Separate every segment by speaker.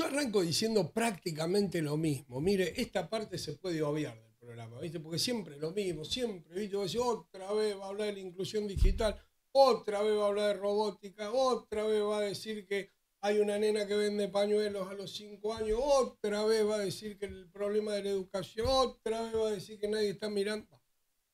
Speaker 1: Yo arranco diciendo prácticamente lo mismo. Mire, esta parte se puede obviar del programa, ¿viste? Porque siempre lo mismo, siempre, ¿viste? Otra vez va a hablar de la inclusión digital, otra vez va a hablar de robótica, otra vez va a decir que hay una nena que vende pañuelos a los cinco años, otra vez va a decir que el problema de la educación, otra vez va a decir que nadie está mirando.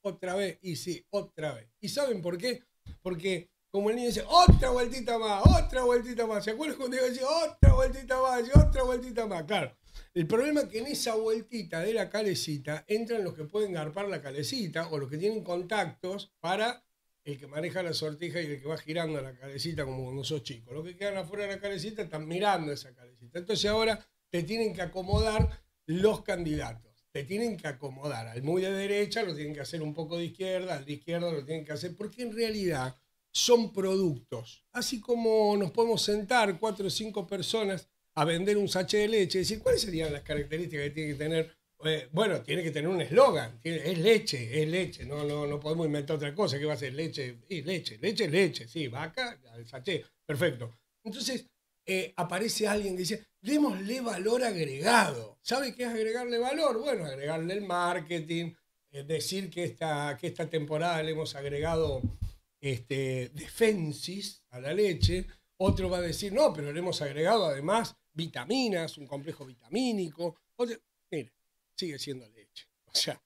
Speaker 1: Otra vez, y sí, otra vez. ¿Y saben por qué? Porque como el niño dice, otra vueltita más, otra vueltita más. ¿Se acuerdan cuando yo decía, otra vueltita más, otra vueltita más? Claro. El problema es que en esa vueltita de la calecita entran los que pueden garpar la calecita o los que tienen contactos para el que maneja la sortija y el que va girando la calecita como cuando sos chico. Los que quedan afuera de la calecita están mirando esa calecita. Entonces ahora te tienen que acomodar los candidatos. Te tienen que acomodar. Al muy de derecha lo tienen que hacer un poco de izquierda, al de izquierda lo tienen que hacer, porque en realidad son productos. Así como nos podemos sentar cuatro o cinco personas a vender un sachet de leche, decir, ¿cuáles serían las características que tiene que tener? Eh, bueno, tiene que tener un eslogan, es leche, es leche, no, no, no podemos inventar otra cosa, que va a ser leche? Y leche, leche, leche, sí, vaca, el sachet, perfecto. Entonces, eh, aparece alguien que dice, démosle valor agregado. ¿Sabe qué es agregarle valor? Bueno, agregarle el marketing, eh, decir que esta, que esta temporada le hemos agregado este, defensis a la leche. Otro va a decir, no, pero le hemos agregado además vitaminas, un complejo vitamínico. mire, sigue siendo leche. O sea,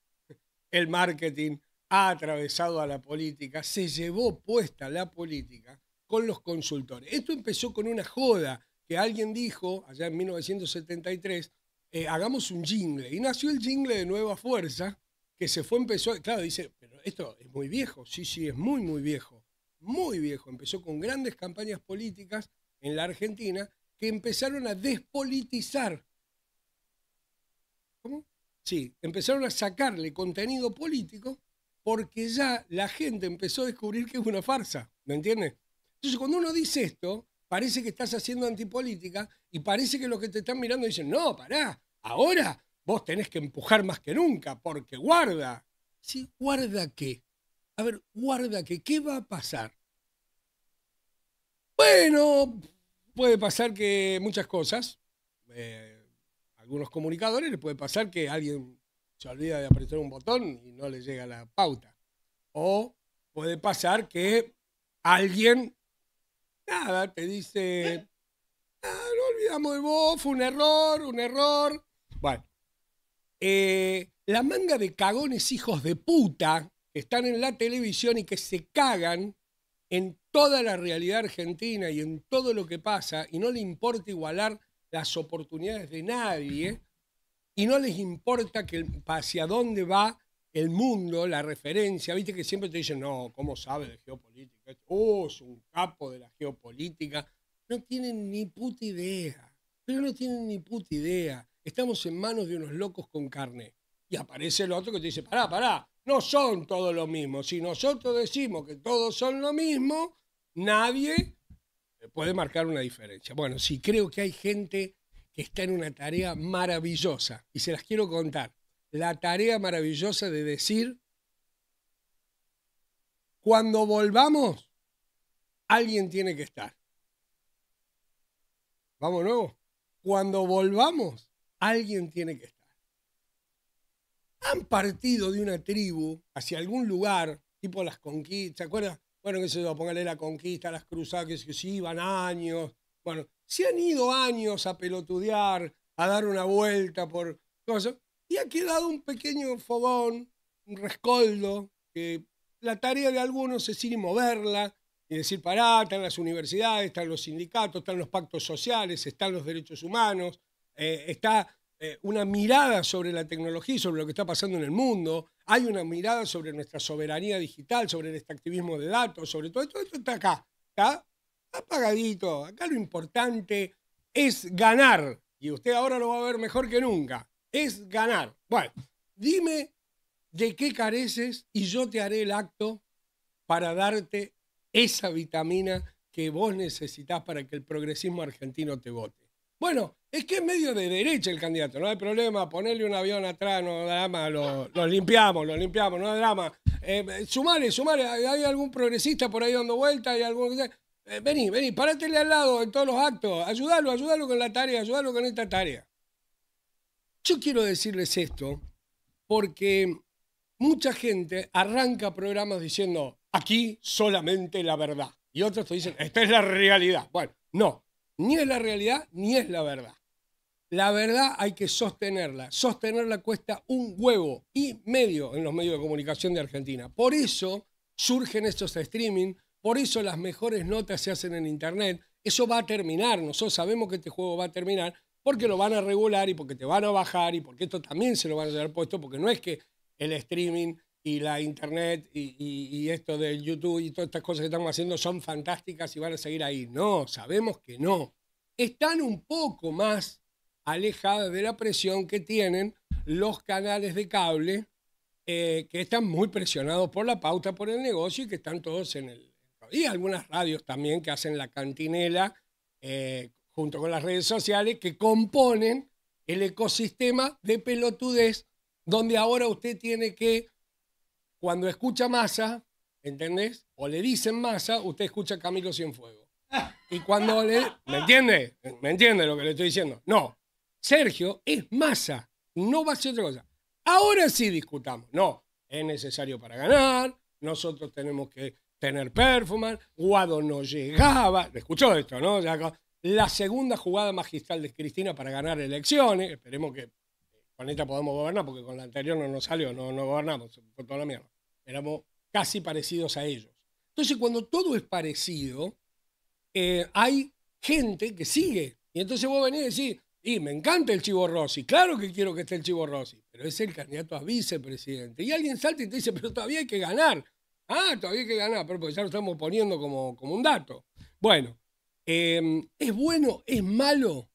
Speaker 1: el marketing ha atravesado a la política, se llevó puesta la política con los consultores. Esto empezó con una joda que alguien dijo allá en 1973, eh, hagamos un jingle. Y nació el jingle de Nueva Fuerza, que se fue, empezó, claro, dice, pero esto es muy viejo, sí, sí, es muy, muy viejo, muy viejo. Empezó con grandes campañas políticas en la Argentina que empezaron a despolitizar. ¿Cómo? Sí, empezaron a sacarle contenido político porque ya la gente empezó a descubrir que es una farsa, ¿me entiendes? Entonces, cuando uno dice esto, parece que estás haciendo antipolítica y parece que los que te están mirando dicen, no, pará, ahora vos tenés que empujar más que nunca, porque guarda. Sí, guarda qué. A ver, guarda qué. ¿Qué va a pasar? Bueno, puede pasar que muchas cosas, eh, algunos comunicadores les puede pasar que alguien se olvida de apretar un botón y no le llega la pauta. O puede pasar que alguien, nada, te dice, ah, no olvidamos de vos, fue un error, un error. Bueno, eh, la manga de cagones hijos de puta que están en la televisión y que se cagan en toda la realidad argentina y en todo lo que pasa y no le importa igualar las oportunidades de nadie y no les importa que hacia dónde va el mundo, la referencia. Viste que siempre te dicen, no, ¿cómo sabe de geopolítica? Oh, es un capo de la geopolítica. No tienen ni puta idea, pero no tienen ni puta idea. Estamos en manos de unos locos con carne. Y aparece el otro que te dice, pará, pará, no son todos lo mismo. Si nosotros decimos que todos son lo mismo, nadie puede marcar una diferencia. Bueno, sí creo que hay gente que está en una tarea maravillosa y se las quiero contar. La tarea maravillosa de decir, cuando volvamos, alguien tiene que estar. Vamos nuevo. Cuando volvamos, alguien tiene que estar han partido de una tribu hacia algún lugar, tipo las conquistas, ¿se acuerdan? Bueno, qué sé yo, póngale la conquista, las cruzadas, que, que sí, iban años. Bueno, se han ido años a pelotudear, a dar una vuelta por cosas, y ha quedado un pequeño fogón, un rescoldo, que la tarea de algunos es ir y moverla, y decir, pará, están las universidades, están los sindicatos, están los pactos sociales, están los derechos humanos, eh, está eh, una mirada sobre la tecnología y sobre lo que está pasando en el mundo, hay una mirada sobre nuestra soberanía digital, sobre el extractivismo de datos, sobre todo esto, esto está acá, está apagadito. Acá lo importante es ganar, y usted ahora lo va a ver mejor que nunca, es ganar. Bueno, dime de qué careces y yo te haré el acto para darte esa vitamina que vos necesitas para que el progresismo argentino te vote. Bueno, es que es medio de derecha el candidato, no hay problema, ponerle un avión atrás, no drama, lo, limpiamos, lo limpiamos, no drama. Eh, sumale, sumale, ¿hay algún progresista por ahí dando vuelta? ¿Hay algún... Eh, vení, vení, parátele al lado en todos los actos. Ayúdalo, ayúdalo con la tarea, ayúdalo con esta tarea. Yo quiero decirles esto porque mucha gente arranca programas diciendo aquí solamente la verdad. Y otros te dicen, esta es la realidad. Bueno, no, ni es la realidad ni es la verdad. La verdad hay que sostenerla. Sostenerla cuesta un huevo y medio en los medios de comunicación de Argentina. Por eso surgen estos streaming, por eso las mejores notas se hacen en Internet. Eso va a terminar. Nosotros sabemos que este juego va a terminar porque lo van a regular y porque te van a bajar y porque esto también se lo van a llevar puesto, porque no es que el streaming y la internet y, esto del YouTube y todas estas cosas que estamos haciendo son fantásticas y van a seguir ahí. No, sabemos que no. Están un poco más alejadas de la presión que tienen los canales de cable, eh, que están muy presionados por la pauta, por el negocio y que están todos en el... Y algunas radios también que hacen la cantinela eh, junto con las redes sociales que componen el ecosistema de pelotudez donde ahora usted tiene que, cuando escucha masa, ¿entendés? O le dicen masa, usted escucha Camilo Cienfuegos. Y cuando le... ¿Me entiende? ¿Me entiende lo que le estoy diciendo? No, Sergio es masa, no va a ser otra cosa. Ahora sí discutamos. No, es necesario para ganar, nosotros tenemos que tener performance, Guado no llegaba, escuchó esto, ¿no? La segunda jugada magistral de Cristina para ganar elecciones, esperemos que con esta podamos gobernar, porque con la anterior no nos salió, no, no gobernamos, fue toda la mierda. Éramos casi parecidos a ellos. Entonces, cuando todo es parecido, eh, hay gente que sigue. Y entonces vos venís y decís, y me encanta el Chivo Rossi, claro que quiero que esté el Chivo Rossi, pero es el candidato a vicepresidente. Y alguien salta y te dice, pero todavía hay que ganar. Ah, todavía hay que ganar, pero porque ya lo estamos poniendo como, como un dato. Bueno, em, ¿es bueno? ¿Es malo?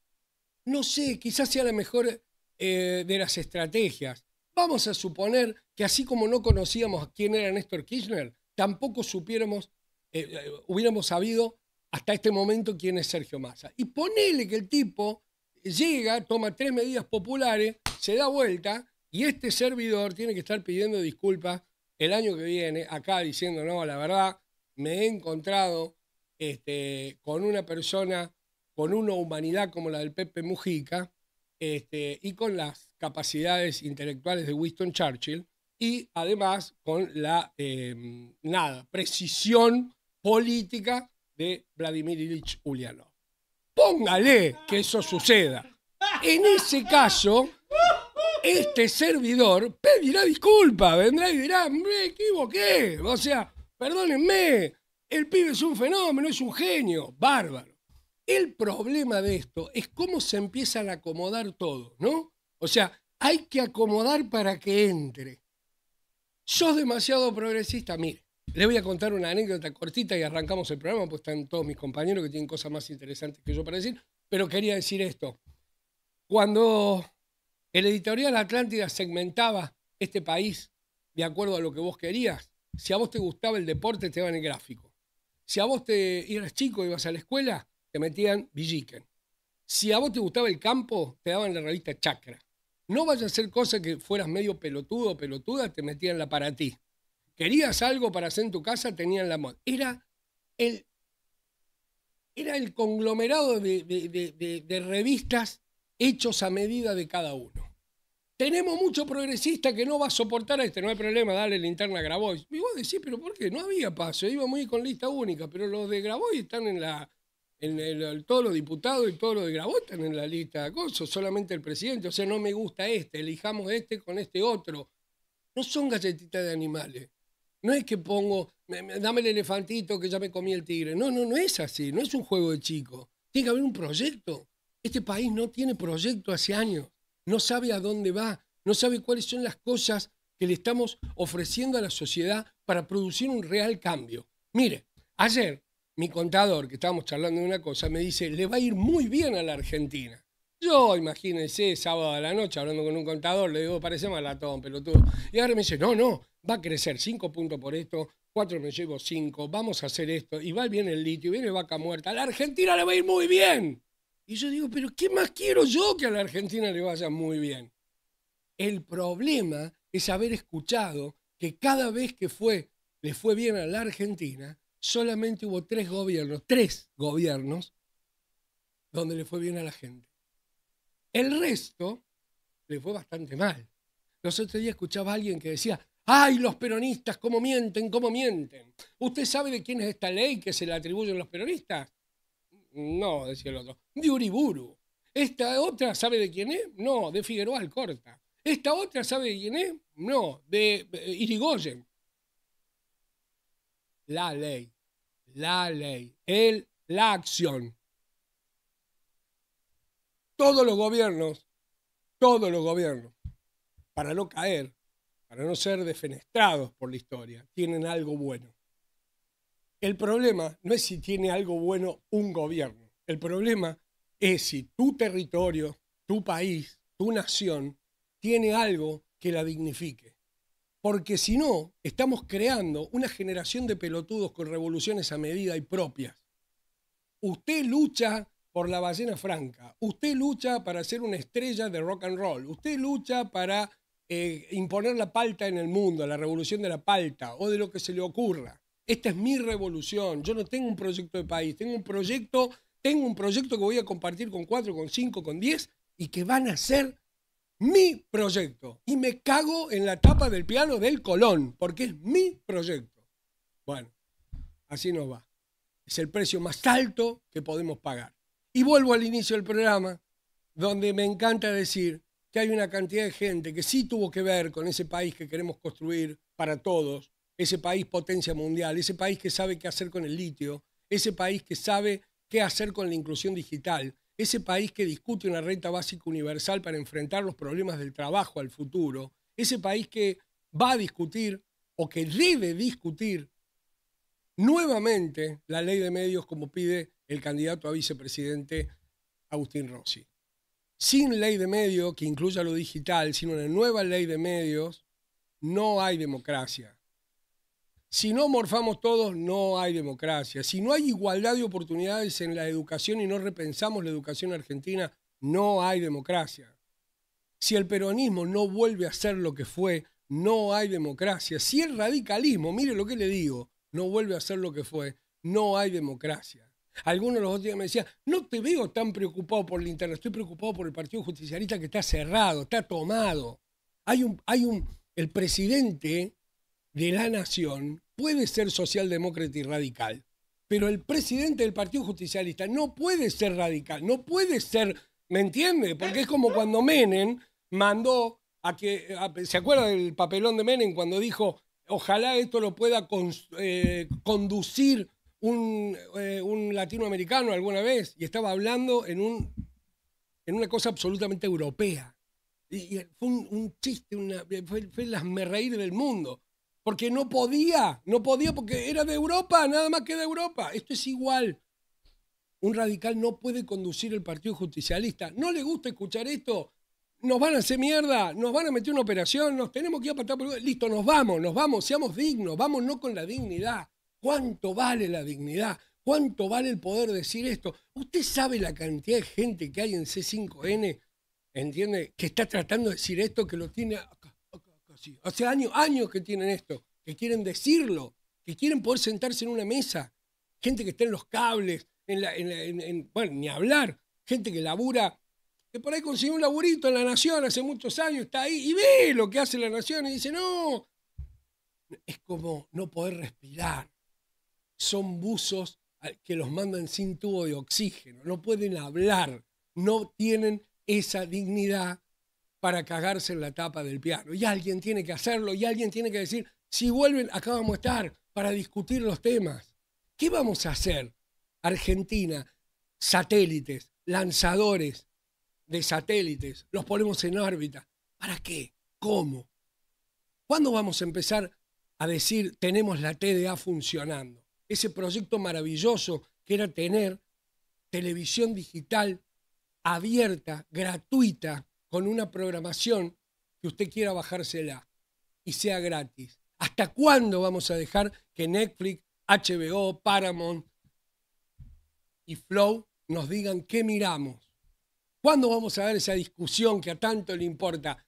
Speaker 1: No sé, quizás sea la mejor eh, de las estrategias. Vamos a suponer que así como no conocíamos quién era Néstor Kirchner, tampoco supiéramos, eh, eh, hubiéramos sabido hasta este momento quién es Sergio Massa. Y ponele que el tipo llega, toma tres medidas populares, se da vuelta y este servidor tiene que estar pidiendo disculpas el año que viene, acá diciendo, no, la verdad, me he encontrado este, con una persona con una humanidad como la del Pepe Mujica este, y con las capacidades intelectuales de Winston Churchill y además con la em, nada, precisión política de Vladimir Ilich Ulyanov. Póngale que eso suceda. En ese caso, este servidor pedirá disculpas, vendrá y dirá, me equivoqué. O sea, perdónenme, el pibe es un fenómeno, es un genio, bárbaro. El problema de esto es cómo se empiezan a acomodar todo, ¿no? O sea, hay que acomodar para que entre. Sos demasiado progresista, mire. Les voy a contar una anécdota cortita y arrancamos el programa, pues están todos mis compañeros que tienen cosas más interesantes que yo para decir, pero quería decir esto. Cuando el editorial Atlántida segmentaba este país de acuerdo a lo que vos querías, si a vos te gustaba el deporte, te daban el gráfico. Si a vos te eras chico y ibas a la escuela, te metían Villiquen. Si a vos te gustaba el campo, te daban la revista Chacra. No vayas a hacer cosas que fueras medio pelotudo o pelotuda, te metían la para ti. Querías algo para hacer en tu casa, tenían la moda. Era el, era el conglomerado de, revistas hechos a medida de cada uno. Tenemos mucho progresista que no va a soportar a este, no hay problema, dale linterna a Grabois. Y vos decís, pero ¿por qué? No había paso, iba muy con lista única, pero los de Grabois están en la. En el, todos los diputados y todos los de Grabois están en la lista de acoso, solamente el presidente. O sea, no me gusta este, elijamos este con este otro. No son galletitas de animales. No es que pongo, dame el elefantito que ya me comí el tigre. No, no, no es así. No es un juego de chico. Tiene que haber un proyecto. Este país no tiene proyecto hace años. No sabe a dónde va. No sabe cuáles son las cosas que le estamos ofreciendo a la sociedad para producir un real cambio. Mire, ayer mi contador, que estábamos charlando de una cosa, me dice, le va a ir muy bien a la Argentina. Yo, imagínense, sábado a la noche hablando con un contador, le digo, parece malatón, pelotudo. Y ahora me dice, no, no, va a crecer cinco puntos por esto, cuatro me llevo cinco, vamos a hacer esto, y va bien el litio, viene vaca muerta, a la Argentina le va a ir muy bien. Y yo digo, pero ¿qué más quiero yo que a la Argentina le vaya muy bien? El problema es haber escuchado que cada vez que fue, le fue bien a la Argentina, solamente hubo tres gobiernos, tres gobiernos, donde le fue bien a la gente. El resto le fue bastante mal. Los otros días escuchaba a alguien que decía, ¡ay, los peronistas, cómo mienten, cómo mienten! ¿Usted sabe de quién es esta ley que se le atribuyen los peronistas? No, decía el otro, de Uriburu. ¿Esta otra sabe de quién es? No, de Figueroa Alcorta. ¿Esta otra sabe de quién es? No, de eh, Irigoyen. La ley, la ley, el, la acción. Todos los gobiernos, todos los gobiernos, para no caer, para no ser defenestrados por la historia, tienen algo bueno. El problema no es si tiene algo bueno un gobierno. El problema es si tu territorio, tu país, tu nación tiene algo que la dignifique. Porque si no, estamos creando una generación de pelotudos con revoluciones a medida y propias. Usted lucha por la ballena franca, usted lucha para ser una estrella de rock and roll, usted lucha para eh, imponer la palta en el mundo, la revolución de la palta o de lo que se le ocurra. Esta es mi revolución, yo no tengo un proyecto de país, tengo un proyecto, tengo un proyecto que voy a compartir con cuatro, con cinco, con diez y que van a ser mi proyecto. Y me cago en la tapa del piano del Colón, porque es mi proyecto. Bueno, así nos va. Es el precio más alto que podemos pagar. Y vuelvo al inicio del programa, donde me encanta decir que hay una cantidad de gente que sí tuvo que ver con ese país que queremos construir para todos, ese país potencia mundial, ese país que sabe qué hacer con el litio, ese país que sabe qué hacer con la inclusión digital, ese país que discute una renta básica universal para enfrentar los problemas del trabajo al futuro, ese país que va a discutir o que debe discutir nuevamente la ley de medios como pide el candidato a vicepresidente Agustín Rossi. Sin ley de medios que incluya lo digital, sin una nueva ley de medios, no hay democracia. Si no morfamos todos, no hay democracia. Si no hay igualdad de oportunidades en la educación y no repensamos la educación argentina, no hay democracia. Si el peronismo no vuelve a ser lo que fue, no hay democracia. Si el radicalismo, mire lo que le digo, no vuelve a ser lo que fue, no hay democracia. Algunos de los otros días me decían, no te veo tan preocupado por el internet, estoy preocupado por el Partido Justicialista que está cerrado, está tomado. Hay un, hay un, el presidente de la nación puede ser socialdemócrata y radical, pero el presidente del Partido Justicialista no puede ser radical, no puede ser, ¿me entiende? Porque es como cuando Menem mandó a que, ¿se acuerda del papelón de Menem cuando dijo, ojalá esto lo pueda eh, conducir eh, un, latinoamericano alguna vez? Y estaba hablando en, un, en una cosa absolutamente europea. Y, fue un, chiste, una, fue, el reír del mundo porque no podía, no podía porque era de Europa, nada más que de Europa. Esto es igual. Un radical no puede conducir el Partido Justicialista. ¿No le gusta escuchar esto? Nos van a hacer mierda, nos van a meter una operación, nos tenemos que ir a patar por... Listo, nos vamos, nos vamos, seamos dignos, vamos no con la dignidad. ¿Cuánto vale la dignidad? ¿Cuánto vale el poder decir esto? ¿Usted sabe la cantidad de gente que hay en C5N, entiende, que está tratando de decir esto, que lo tiene Hace años, años que tienen esto, que quieren decirlo, que quieren poder sentarse en una mesa. Gente que está en los cables, en, bueno, ni hablar. Gente que labura, que por ahí consiguió un laburito en la Nación hace muchos años, está ahí y ve lo que hace la Nación y dice, no. Es como no poder respirar. Son buzos que los mandan sin tubo de oxígeno, no pueden hablar, no tienen esa dignidad para cagarse en la tapa del piano. Y alguien tiene que hacerlo y alguien tiene que decir, si vuelven, acá vamos a estar para discutir los temas. ¿Qué vamos a hacer? Argentina, satélites, lanzadores de satélites, los ponemos en órbita. ¿Para qué? ¿Cómo? ¿Cuándo vamos a empezar a decir tenemos la TDA funcionando? Ese proyecto maravilloso que era tener televisión digital abierta, gratuita, con una programación que usted quiera bajársela y sea gratis. ¿Hasta cuándo vamos a dejar que Netflix, HBO, Paramount y Flow nos digan qué miramos? ¿Cuándo vamos a ver esa discusión que a tanto le importa?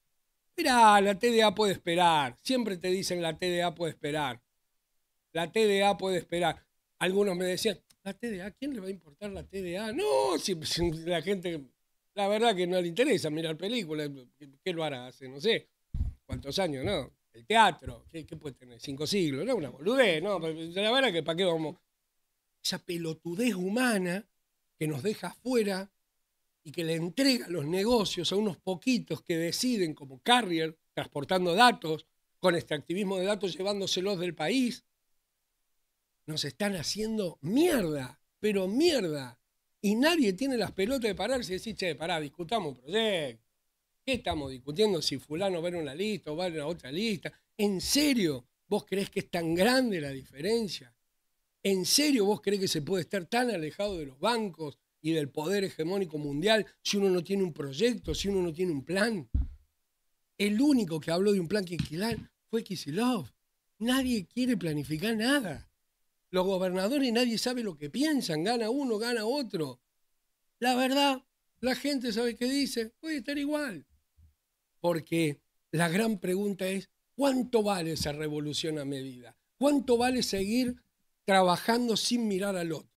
Speaker 1: Mira, la TDA puede esperar. Siempre te dicen la TDA puede esperar. La TDA puede esperar. algunos me decían, la TDA, ¿quién le va a importar la TDA? No, si, la gente, la verdad que no le interesa mirar películas, ¿qué, lo hará hace, no sé, cuántos años, no? El teatro, ¿qué, puede tener? Cinco siglos, ¿no? Una boludez, ¿no? La verdad que para qué vamos... Esa pelotudez humana que nos deja afuera y que le entrega los negocios a unos poquitos que deciden como carrier, transportando datos, con extractivismo de datos llevándoselos del país, nos están haciendo mierda, pero mierda. Y nadie tiene las pelotas de pararse y decir, che, pará, discutamos un proyecto. ¿Qué estamos discutiendo si fulano va en una lista o va en otra lista? ¿En serio vos crees que es tan grande la diferencia? ¿En serio vos crees que se puede estar tan alejado de los bancos y del poder hegemónico mundial si uno no tiene un proyecto, si uno no tiene un plan. El único que habló de un plan quinquenal fue Kisilov. Nadie quiere planificar nada. Los gobernadores nadie sabe lo que piensan, gana uno, gana otro. La verdad, la gente sabe qué dice, puede estar igual. Porque la gran pregunta es, ¿cuánto vale esa revolución a medida? ¿Cuánto vale seguir trabajando sin mirar al otro?